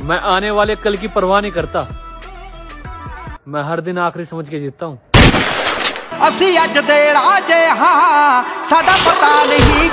मैं आने वाले कल की परवाह नहीं करता। मैं हर दिन आखिरी समझ के जीतता हूँ। ਅਸੀਂ ਅੱਜ ਦੇ ਰਾਜੇ ਹਾਂ ਸਾਡਾ ਪਤਾ ਨਹੀਂ